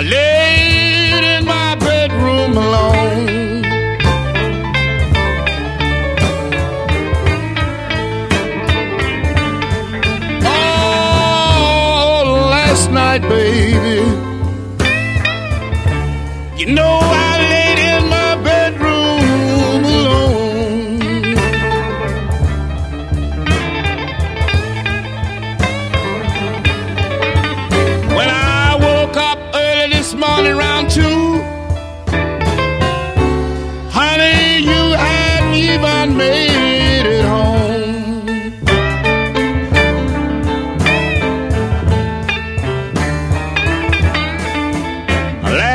I laid in my bedroom alone. Oh, last night, baby. You know I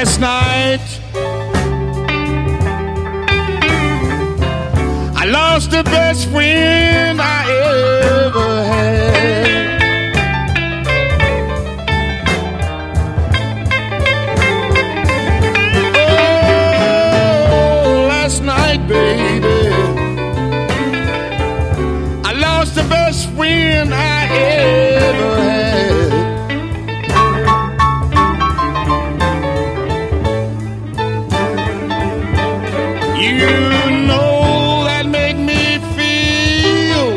Last night, I lost the best friend I ever had. Oh, last night, baby, You know that make me feel.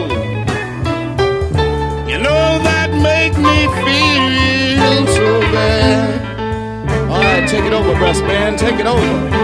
You know that make me feel so bad. All right, take it over, breast man. Take it over.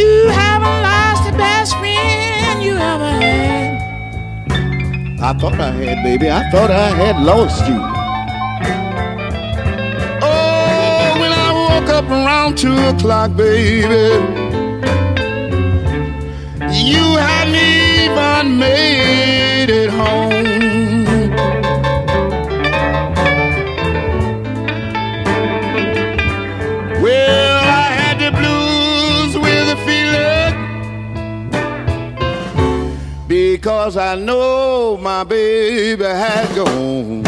You haven't lost the best friend you ever had. I thought I had, baby. I thought I had lost you. Oh, when I woke up around two o'clock, baby, you hadn't even made because I know my baby had gone.